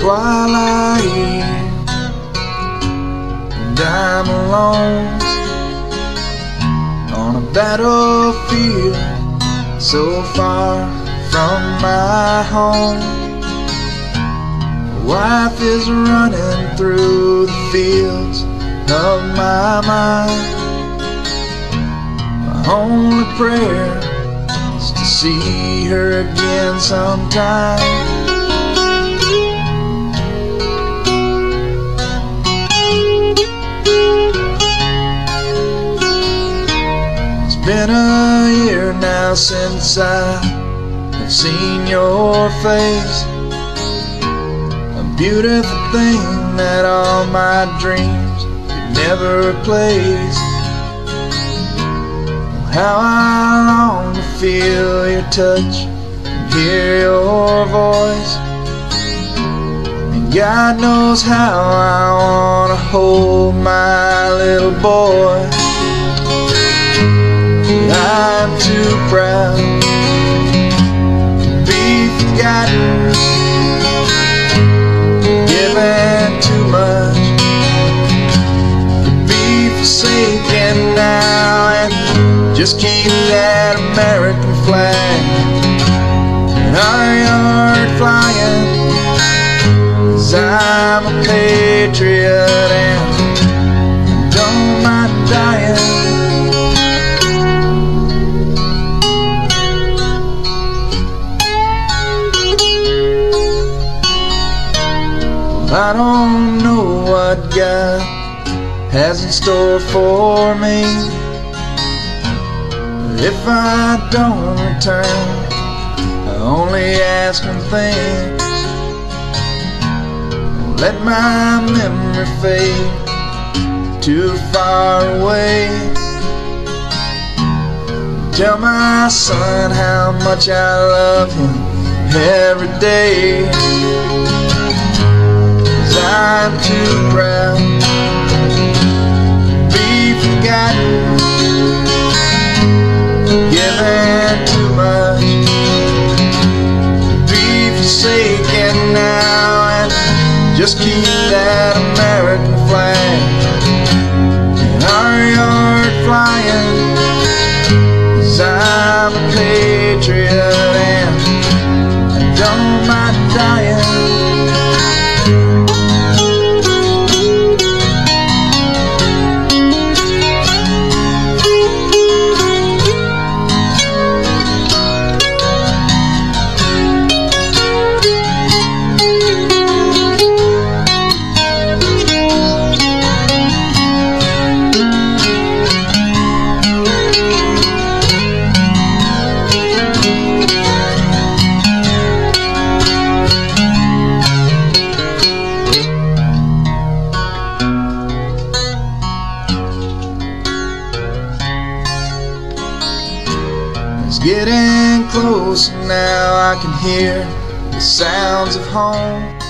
twilight and I'm alone on a battlefield so far from my home. Wife is running through the fields of my mind. My only prayer is to see her again sometime. Been a year now since I have seen your face. A beautiful thing that all my dreams could never replace. How I long to feel your touch and hear your voice. And God knows how I wanna hold my little boy. Proud to be forgotten, given too much to be forsaken now, and just keep that American flag in our yard flying. Cause I'm a patriot and don't mind dying. Don't know what God has in store for me. If I don't return, I only ask one thing. Let my memory fade too far away. Tell my son how much I love him every day. I'm too proud to be forgotten, given too much, to be forsaken now, and just keep that American flag in our yard flying. Cause I'm a patriot and I don't mind dying. Getting close now, I can hear the sounds of home.